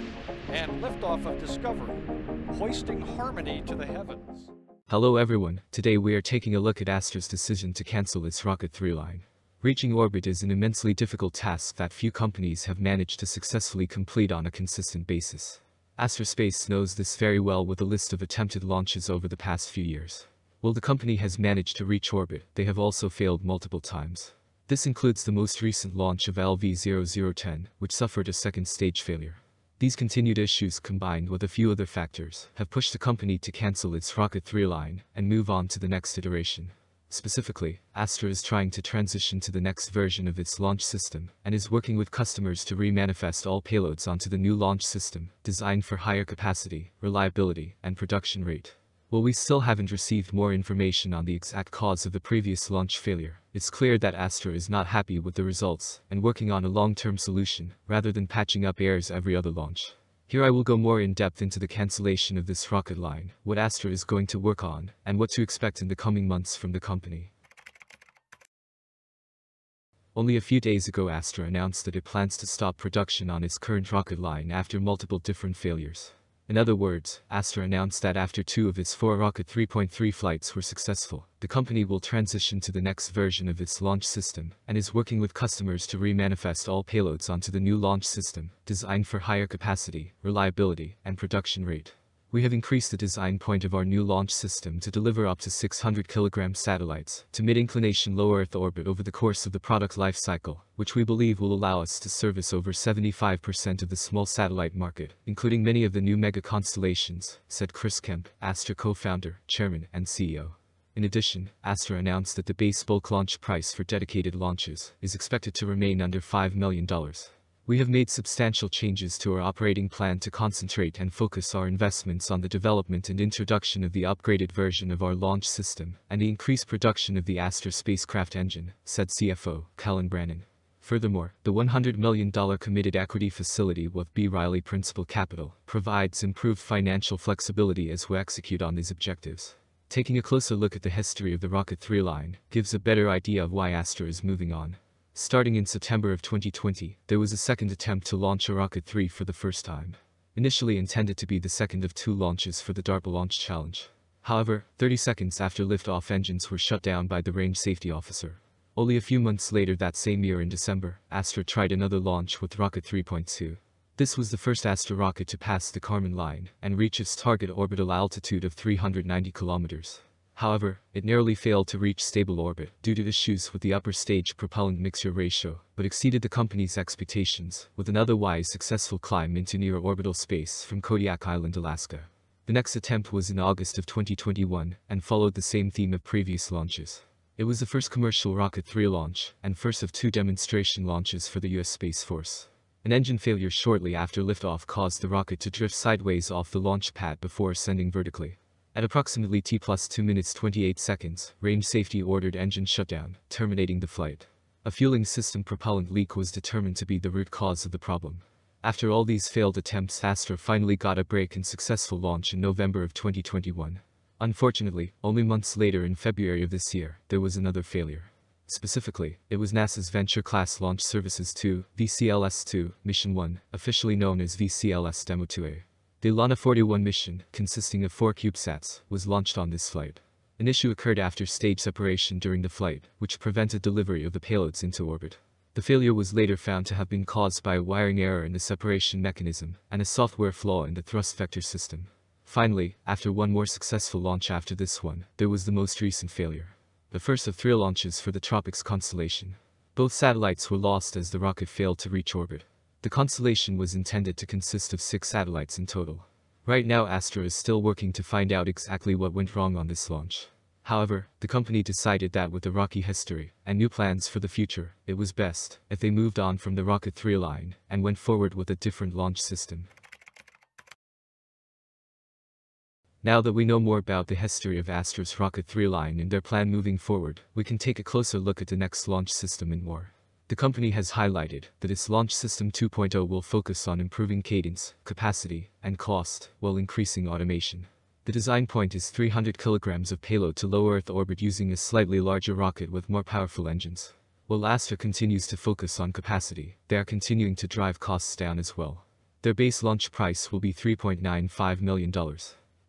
1 and liftoff of Discovery, hoisting harmony to the heavens. Hello everyone, today we are taking a look at Astra's decision to cancel its Rocket 3 line. Reaching orbit is an immensely difficult task that few companies have managed to successfully complete on a consistent basis. Astra Space knows this very well with a list of attempted launches over the past few years. While the company has managed to reach orbit, they have also failed multiple times. This includes the most recent launch of LV0010, which suffered a second stage failure. These continued issues combined with a few other factors have pushed the company to cancel its Rocket 3 line and move on to the next iteration. Specifically, Astra is trying to transition to the next version of its launch system and is working with customers to remanifest all payloads onto the new launch system, designed for higher capacity, reliability, and production rate. While we still haven't received more information on the exact cause of the previous launch failure, it's clear that Astra is not happy with the results and working on a long-term solution rather than patching up errors every other launch. Here I will go more in depth into the cancellation of this rocket line, what Astra is going to work on, and what to expect in the coming months from the company. Only a few days ago Astra announced that it plans to stop production on its current rocket line after multiple different failures. In other words, Astra announced that after two of its four Rocket 3.3 flights were successful, the company will transition to the next version of its launch system and is working with customers to remanifest all payloads onto the new launch system, designed for higher capacity, reliability, and production rate. We have increased the design point of our new launch system to deliver up to 600 kg satellites to mid-inclination low Earth orbit over the course of the product life cycle, which we believe will allow us to service over 75% of the small satellite market, including many of the new mega constellations, said Chris Kemp, Astra co-founder, chairman, and CEO. In addition, Astra announced that the base bulk launch price for dedicated launches is expected to remain under $5 million. We have made substantial changes to our operating plan to concentrate and focus our investments on the development and introduction of the upgraded version of our launch system and the increased production of the Astra spacecraft engine, said CFO, Kelyn Brannon. Furthermore, the $100 million committed equity facility with B. Riley Principal Capital provides improved financial flexibility as we execute on these objectives. Taking a closer look at the history of the Rocket 3 line gives a better idea of why Astra is moving on. Starting in September of 2020, there was a second attempt to launch a Rocket 3 for the first time. Initially intended to be the second of two launches for the DARPA Launch Challenge. However, 30 seconds after liftoff engines were shut down by the range safety officer. Only a few months later that same year in December, Astra tried another launch with Rocket 3.2. This was the first Astra rocket to pass the Kármán line and reach its target orbital altitude of 390 kilometers. However, it narrowly failed to reach stable orbit due to issues with the upper stage propellant mixture ratio, but exceeded the company's expectations with an otherwise successful climb into near orbital space from Kodiak Island, Alaska. The next attempt was in August of 2021 and followed the same theme of previous launches. It was the first commercial Rocket 3 launch and first of two demonstration launches for the US Space Force. An engine failure shortly after liftoff caused the rocket to drift sideways off the launch pad before ascending vertically. At approximately T plus 2 minutes 28 seconds, range safety ordered engine shutdown, terminating the flight. A fueling system propellant leak was determined to be the root cause of the problem. After all these failed attempts Astra finally got a break and successful launch in November of 2021. Unfortunately, only months later in February of this year, there was another failure. Specifically, it was NASA's Venture Class Launch Services 2, VCLS-2, Mission 1, officially known as VCLS Demo 2A. The ELaNa 41 mission, consisting of four CubeSats, was launched on this flight. An issue occurred after stage separation during the flight, which prevented delivery of the payloads into orbit. The failure was later found to have been caused by a wiring error in the separation mechanism and a software flaw in the thrust vector system. Finally, after one more successful launch after this one, there was the most recent failure. The first of three launches for the TROPICS constellation. Both satellites were lost as the rocket failed to reach orbit. The constellation was intended to consist of six satellites in total. Right now Astra is still working to find out exactly what went wrong on this launch. However, the company decided that with the rocky history and new plans for the future, it was best if they moved on from the Rocket 3 line and went forward with a different launch system. Now that we know more about the history of Astra's Rocket 3 line and their plan moving forward, we can take a closer look at the next launch system and more. The company has highlighted that its Launch System 2.0 will focus on improving cadence, capacity, and cost, while increasing automation. The design point is 300 kilograms of payload to low Earth orbit using a slightly larger rocket with more powerful engines. While Astra continues to focus on capacity, they are continuing to drive costs down as well. Their base launch price will be $3.95 million.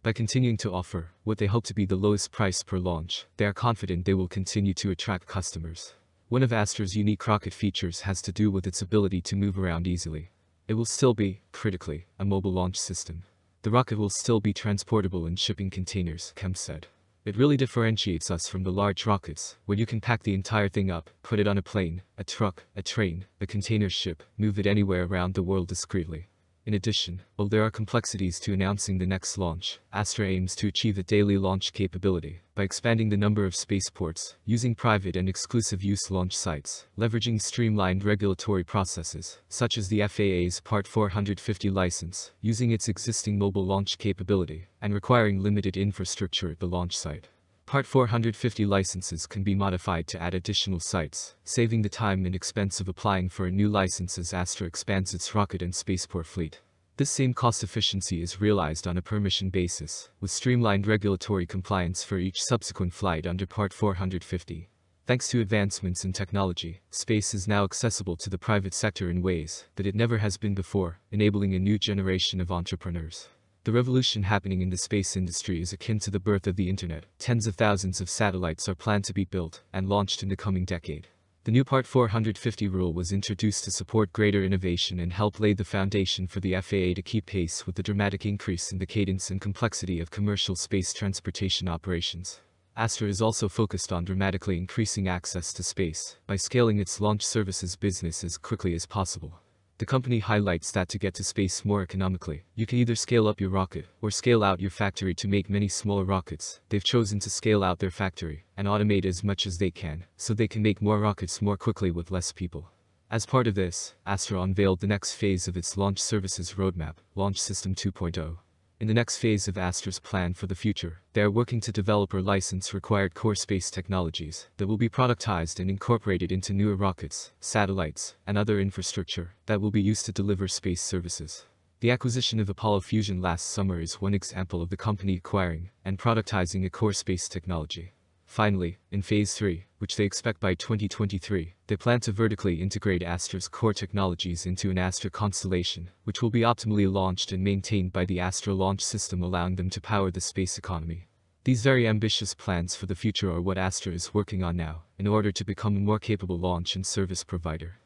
By continuing to offer what they hope to be the lowest price per launch, they are confident they will continue to attract customers. One of Astra's unique rocket features has to do with its ability to move around easily. It will still be, critically, a mobile launch system. The rocket will still be transportable in shipping containers, Kemp said. It really differentiates us from the large rockets, where you can pack the entire thing up, put it on a plane, a truck, a train, a container ship, move it anywhere around the world discreetly. In addition, while there are complexities to announcing the next launch, Astra aims to achieve a daily launch capability by expanding the number of spaceports, using private and exclusive use launch sites, leveraging streamlined regulatory processes, such as the FAA's Part 450 license, using its existing mobile launch capability, and requiring limited infrastructure at the launch site. Part 450 licenses can be modified to add additional sites, saving the time and expense of applying for a new license as Astra expands its rocket and spaceport fleet. This same cost efficiency is realized on a permission basis, with streamlined regulatory compliance for each subsequent flight under Part 450. Thanks to advancements in technology, space is now accessible to the private sector in ways that it never has been before, enabling a new generation of entrepreneurs. The revolution happening in the space industry is akin to the birth of the internet. Tens of thousands of satellites are planned to be built and launched in the coming decade. The new Part 450 rule was introduced to support greater innovation and help lay the foundation for the FAA to keep pace with the dramatic increase in the cadence and complexity of commercial space transportation operations. Astra is also focused on dramatically increasing access to space by scaling its launch services business as quickly as possible. The company highlights that to get to space more economically, you can either scale up your rocket or scale out your factory to make many smaller rockets. They've chosen to scale out their factory and automate as much as they can, so they can make more rockets more quickly with less people. As part of this, Astra unveiled the next phase of its launch services roadmap, Launch System 2.0. In the next phase of Astra's plan for the future, they are working to develop or license required core space technologies that will be productized and incorporated into newer rockets, satellites, and other infrastructure that will be used to deliver space services. The acquisition of Apollo Fusion last summer is one example of the company acquiring and productizing a core space technology. Finally, in Phase 3, which they expect by 2023, they plan to vertically integrate Astra's core technologies into an Astra constellation, which will be optimally launched and maintained by the Astra launch system allowing them to power the space economy. These very ambitious plans for the future are what Astra is working on now, in order to become a more capable launch and service provider.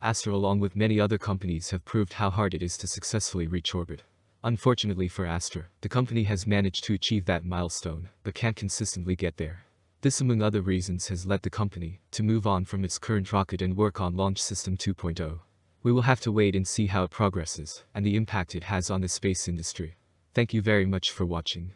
Astra along with many other companies have proved how hard it is to successfully reach orbit. Unfortunately for Astra, the company has managed to achieve that milestone, but can't consistently get there. This among other reasons has led the company to move on from its current rocket and work on Launch System 2.0. We will have to wait and see how it progresses, and the impact it has on the space industry. Thank you very much for watching.